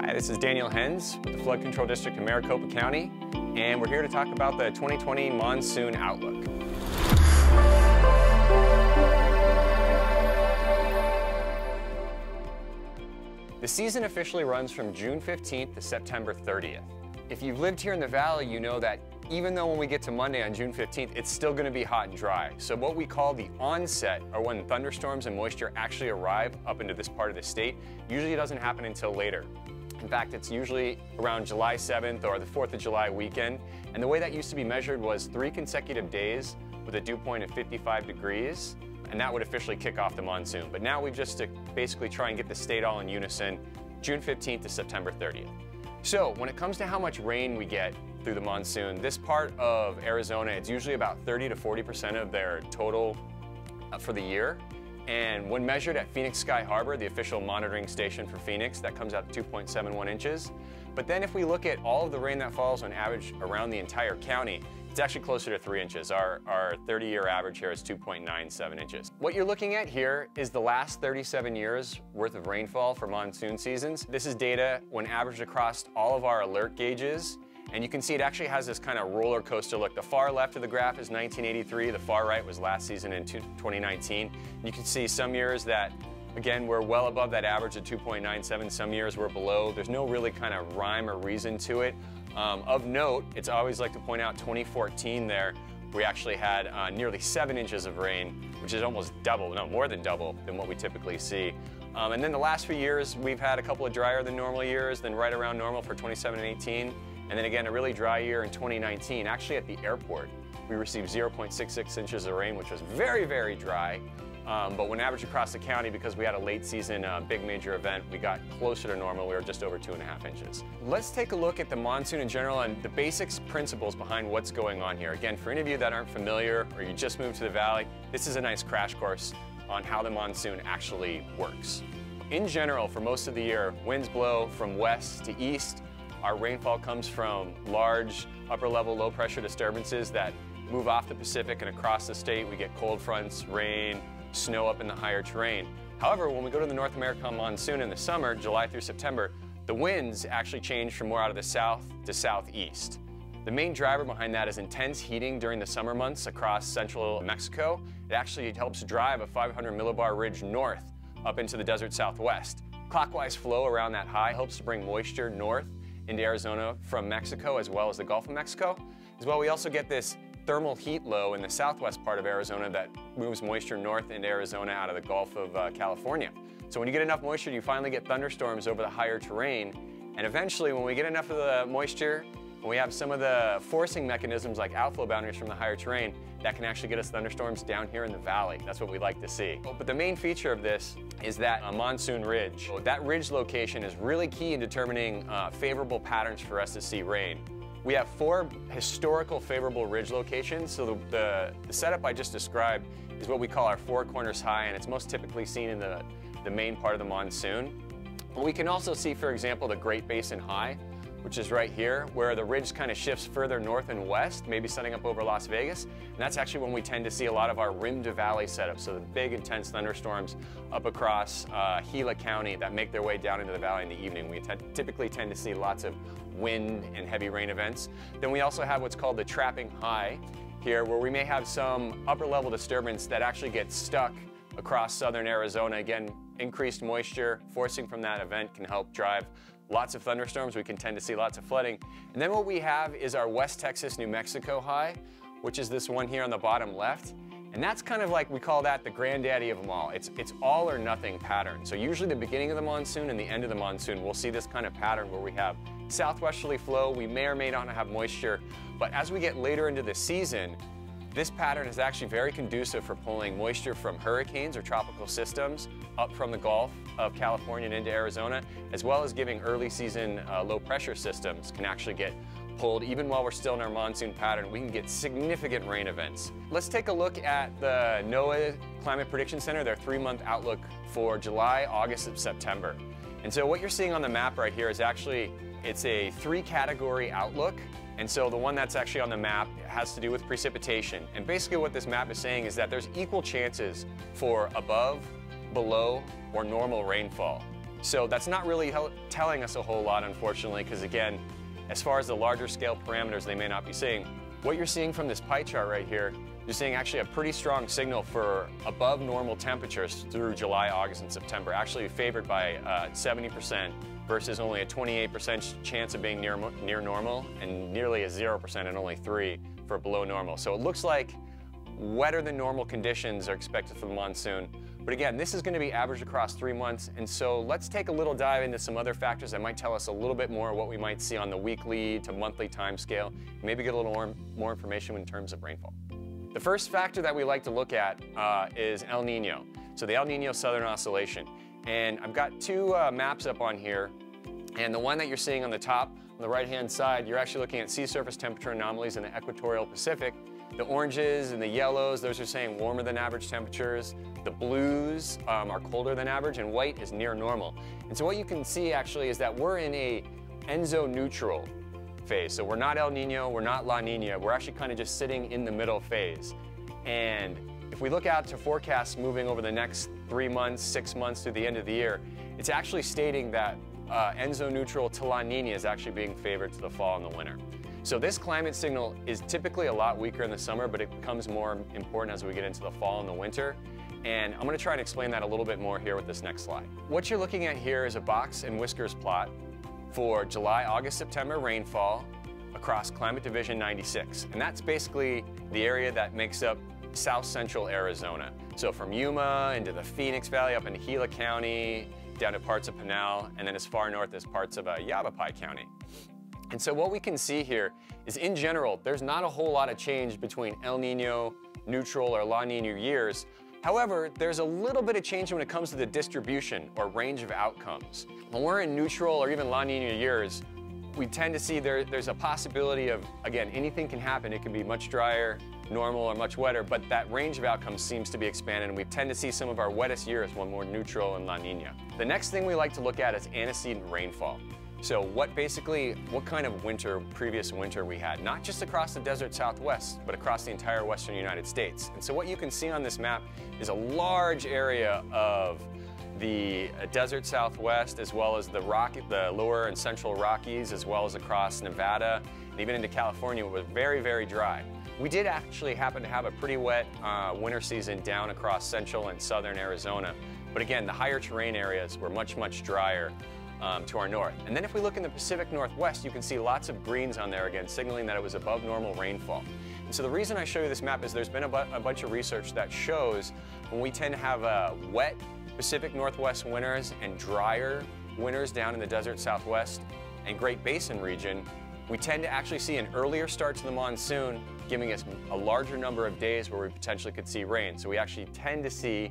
Hi, this is Daniel Henz with the Flood Control District in Maricopa County, and we're here to talk about the 2020 monsoon outlook. The season officially runs from June 15th to September 30th. If you've lived here in the valley, you know that even though when we get to Monday on June 15th, it's still gonna be hot and dry. So what we call the onset, or when thunderstorms and moisture actually arrive up into this part of the state, usually doesn't happen until later. In fact, it's usually around July 7th or the 4th of July weekend. And the way that used to be measured was three consecutive days with a dew point of 55 degrees, and that would officially kick off the monsoon. But now we've just to basically try and get the state all in unison, June 15th to September 30th. So when it comes to how much rain we get through the monsoon, this part of Arizona, it's usually about 30 to 40% of their total uh, for the year. And when measured at Phoenix Sky Harbor, the official monitoring station for Phoenix, that comes out to 2.71 inches. But then if we look at all of the rain that falls on average around the entire county, it's actually closer to three inches. Our, our 30-year average here is 2.97 inches. What you're looking at here is the last 37 years worth of rainfall for monsoon seasons. This is data when averaged across all of our alert gauges and you can see it actually has this kind of roller coaster look. The far left of the graph is 1983. The far right was last season in 2019. You can see some years that, again, we're well above that average of 2.97. Some years we're below. There's no really kind of rhyme or reason to it. Um, of note, it's always like to point out 2014 there, we actually had uh, nearly seven inches of rain, which is almost double, no, more than double than what we typically see. Um, and then the last few years, we've had a couple of drier than normal years, then right around normal for 27 and 18. And then again, a really dry year in 2019, actually at the airport. We received 0.66 inches of rain, which was very, very dry. Um, but when averaged across the county, because we had a late season uh, big major event, we got closer to normal. We were just over two and a half inches. Let's take a look at the monsoon in general and the basics principles behind what's going on here. Again, for any of you that aren't familiar or you just moved to the valley, this is a nice crash course on how the monsoon actually works. In general, for most of the year, winds blow from west to east our rainfall comes from large upper level low pressure disturbances that move off the Pacific and across the state. We get cold fronts, rain, snow up in the higher terrain. However, when we go to the North American monsoon in the summer, July through September, the winds actually change from more out of the south to southeast. The main driver behind that is intense heating during the summer months across central Mexico. It actually helps drive a 500 millibar ridge north up into the desert southwest. Clockwise flow around that high helps to bring moisture north into Arizona from Mexico as well as the Gulf of Mexico. As well, we also get this thermal heat low in the southwest part of Arizona that moves moisture north into Arizona out of the Gulf of uh, California. So when you get enough moisture, you finally get thunderstorms over the higher terrain. And eventually, when we get enough of the moisture, when we have some of the forcing mechanisms like outflow boundaries from the higher terrain, that can actually get us thunderstorms down here in the valley. That's what we like to see. But the main feature of this is that a monsoon ridge. That ridge location is really key in determining uh, favorable patterns for us to see rain. We have four historical favorable ridge locations. So the, the, the, setup I just described is what we call our four corners high, and it's most typically seen in the, the main part of the monsoon. But we can also see, for example, the Great Basin High, which is right here, where the ridge kind of shifts further north and west, maybe setting up over Las Vegas. And that's actually when we tend to see a lot of our rim to valley setups, so the big intense thunderstorms up across uh, Gila County that make their way down into the valley in the evening. We typically tend to see lots of wind and heavy rain events. Then we also have what's called the trapping high here, where we may have some upper level disturbance that actually gets stuck across southern Arizona. Again, increased moisture forcing from that event can help drive lots of thunderstorms. We can tend to see lots of flooding. And then what we have is our West Texas, New Mexico high, which is this one here on the bottom left. And that's kind of like, we call that the granddaddy of them all. It's, it's all or nothing pattern. So usually the beginning of the monsoon and the end of the monsoon, we'll see this kind of pattern where we have southwesterly flow. We may or may not have moisture. But as we get later into the season, this pattern is actually very conducive for pulling moisture from hurricanes or tropical systems up from the Gulf of California and into Arizona, as well as giving early season uh, low pressure systems can actually get pulled even while we're still in our monsoon pattern. We can get significant rain events. Let's take a look at the NOAA Climate Prediction Center, their three month outlook for July, August, and September. And so what you're seeing on the map right here is actually, it's a three category outlook and so the one that's actually on the map has to do with precipitation. And basically what this map is saying is that there's equal chances for above, below, or normal rainfall. So that's not really telling us a whole lot, unfortunately, because again, as far as the larger scale parameters, they may not be seeing. What you're seeing from this pie chart right here, you're seeing actually a pretty strong signal for above normal temperatures through July, August, and September, actually favored by 70% uh, versus only a 28% chance of being near, near normal and nearly a 0% and only 3 for below normal. So it looks like wetter than normal conditions are expected for the monsoon. But again, this is going to be averaged across three months. And so let's take a little dive into some other factors that might tell us a little bit more what we might see on the weekly to monthly time scale. Maybe get a little more, more information in terms of rainfall. The first factor that we like to look at uh, is El Nino. So the El Nino Southern Oscillation. And I've got two uh, maps up on here. And the one that you're seeing on the top, on the right-hand side, you're actually looking at sea surface temperature anomalies in the equatorial Pacific. The oranges and the yellows, those are saying warmer than average temperatures. The blues um, are colder than average, and white is near normal. And so what you can see actually is that we're in a ENSO neutral phase. So we're not El Nino, we're not La Nina, we're actually kind of just sitting in the middle phase. And if we look out to forecasts moving over the next three months, six months through the end of the year, it's actually stating that uh, ENSO neutral to La Nina is actually being favored to the fall and the winter. So this climate signal is typically a lot weaker in the summer, but it becomes more important as we get into the fall and the winter. And I'm gonna try and explain that a little bit more here with this next slide. What you're looking at here is a box and whiskers plot for July, August, September rainfall across Climate Division 96. And that's basically the area that makes up south central Arizona. So from Yuma into the Phoenix Valley up into Gila County, down to parts of Pinal, and then as far north as parts of uh, Yavapai County. And so what we can see here is in general, there's not a whole lot of change between El Nino, neutral, or La Nina years, However, there's a little bit of change when it comes to the distribution or range of outcomes. When we're in neutral or even La Nina years, we tend to see there, there's a possibility of, again, anything can happen. It can be much drier, normal, or much wetter, but that range of outcomes seems to be expanded, and we tend to see some of our wettest years when we're neutral in La Nina. The next thing we like to look at is antecedent rainfall. So what basically, what kind of winter, previous winter we had, not just across the desert southwest, but across the entire western United States. And so what you can see on this map is a large area of the desert southwest, as well as the, the lower and central Rockies, as well as across Nevada, and even into California was very, very dry. We did actually happen to have a pretty wet uh, winter season down across central and southern Arizona. But again, the higher terrain areas were much, much drier um, to our north. And then if we look in the Pacific Northwest, you can see lots of greens on there again, signaling that it was above normal rainfall. And so the reason I show you this map is there's been a, bu a bunch of research that shows when we tend to have uh, wet Pacific Northwest winters and drier winters down in the desert Southwest and Great Basin region, we tend to actually see an earlier start to the monsoon, giving us a larger number of days where we potentially could see rain. So we actually tend to see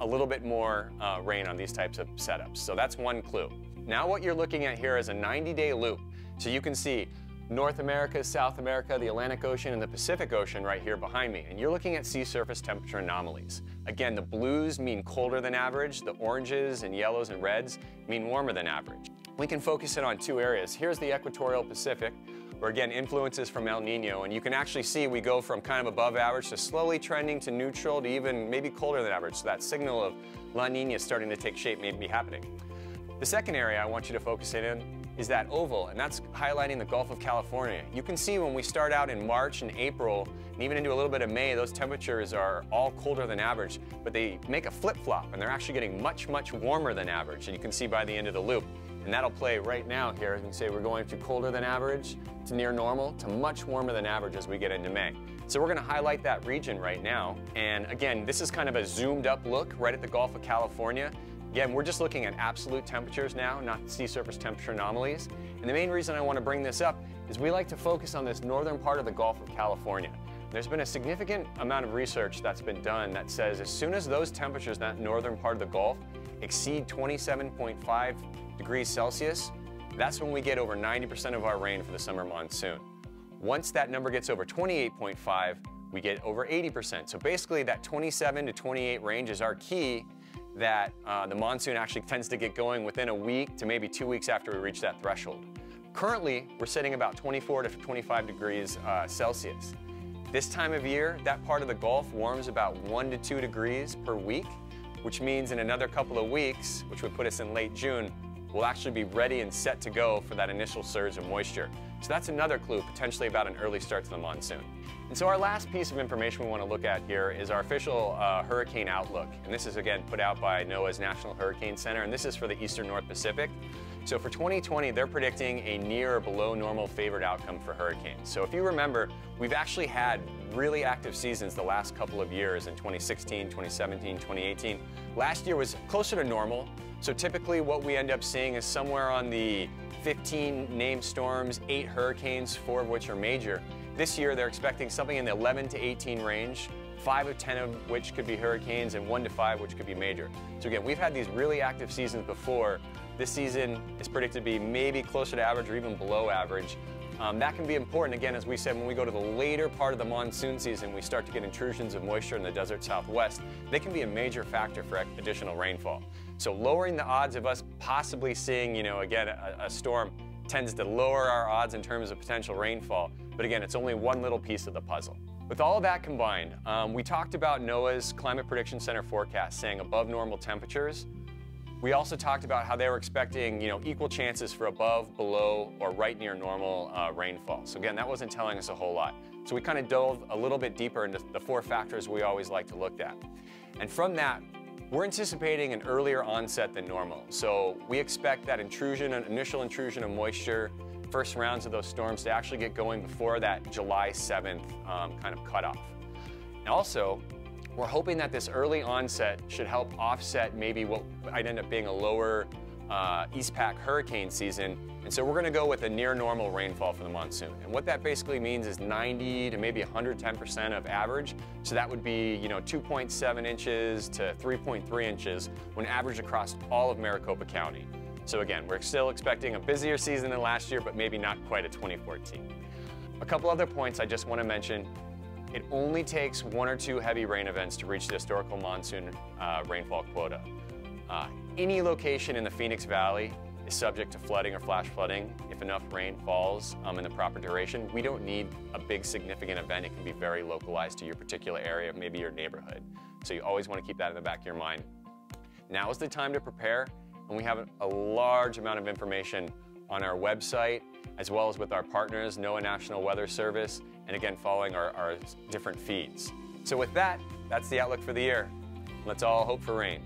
a little bit more uh, rain on these types of setups. So that's one clue. Now what you're looking at here is a 90-day loop. So you can see North America, South America, the Atlantic Ocean, and the Pacific Ocean right here behind me. And you're looking at sea surface temperature anomalies. Again, the blues mean colder than average. The oranges and yellows and reds mean warmer than average. We can focus in on two areas. Here's the equatorial Pacific, where again, influences from El Nino. And you can actually see we go from kind of above average to slowly trending to neutral to even maybe colder than average. So that signal of La Nina starting to take shape may be happening. The second area I want you to focus in on is that oval, and that's highlighting the Gulf of California. You can see when we start out in March and April, and even into a little bit of May, those temperatures are all colder than average, but they make a flip-flop, and they're actually getting much, much warmer than average, and you can see by the end of the loop. And that'll play right now here. You can say we're going to colder than average, to near normal, to much warmer than average as we get into May. So we're gonna highlight that region right now. And again, this is kind of a zoomed up look right at the Gulf of California. Again, we're just looking at absolute temperatures now, not sea surface temperature anomalies. And the main reason I want to bring this up is we like to focus on this northern part of the Gulf of California. There's been a significant amount of research that's been done that says as soon as those temperatures, in that northern part of the Gulf, exceed 27.5 degrees Celsius, that's when we get over 90% of our rain for the summer monsoon. Once that number gets over 28.5, we get over 80%. So basically that 27 to 28 range is our key that uh, the monsoon actually tends to get going within a week to maybe two weeks after we reach that threshold. Currently, we're sitting about 24 to 25 degrees uh, Celsius. This time of year, that part of the Gulf warms about one to two degrees per week, which means in another couple of weeks, which would put us in late June, we'll actually be ready and set to go for that initial surge of moisture. So that's another clue potentially about an early start to the monsoon. And so our last piece of information we want to look at here is our official uh, hurricane outlook. And this is again put out by NOAA's National Hurricane Center, and this is for the Eastern North Pacific. So for 2020, they're predicting a near or below normal favored outcome for hurricanes. So if you remember, we've actually had really active seasons the last couple of years in 2016, 2017, 2018. Last year was closer to normal. So typically what we end up seeing is somewhere on the 15 named storms, eight hurricanes, four of which are major. This year, they're expecting something in the 11 to 18 range, five of 10 of which could be hurricanes and one to five which could be major. So again, we've had these really active seasons before. This season is predicted to be maybe closer to average or even below average. Um, that can be important, again, as we said, when we go to the later part of the monsoon season, we start to get intrusions of moisture in the desert southwest. They can be a major factor for additional rainfall. So lowering the odds of us possibly seeing, you know, again, a, a storm tends to lower our odds in terms of potential rainfall. But again, it's only one little piece of the puzzle. With all of that combined, um, we talked about NOAA's Climate Prediction Center forecast saying above normal temperatures. We also talked about how they were expecting you know, equal chances for above, below, or right near normal uh, rainfall. So again, that wasn't telling us a whole lot. So we kind of dove a little bit deeper into the four factors we always like to look at. And from that, we're anticipating an earlier onset than normal. So we expect that intrusion, an initial intrusion of moisture first rounds of those storms to actually get going before that July 7th um, kind of cutoff. And also, we're hoping that this early onset should help offset maybe what might end up being a lower uh, East Pac hurricane season. And so we're to go with a near normal rainfall for the monsoon. And what that basically means is 90 to maybe 110% of average. So that would be, you know, 2.7 inches to 3.3 inches when averaged across all of Maricopa County. So again, we're still expecting a busier season than last year, but maybe not quite a 2014. A couple other points I just want to mention. It only takes one or two heavy rain events to reach the historical monsoon uh, rainfall quota. Uh, any location in the Phoenix Valley is subject to flooding or flash flooding if enough rain falls um, in the proper duration. We don't need a big significant event. It can be very localized to your particular area, maybe your neighborhood. So you always want to keep that in the back of your mind. Now is the time to prepare and we have a large amount of information on our website, as well as with our partners, NOAA National Weather Service, and again, following our, our different feeds. So with that, that's the outlook for the year. Let's all hope for rain.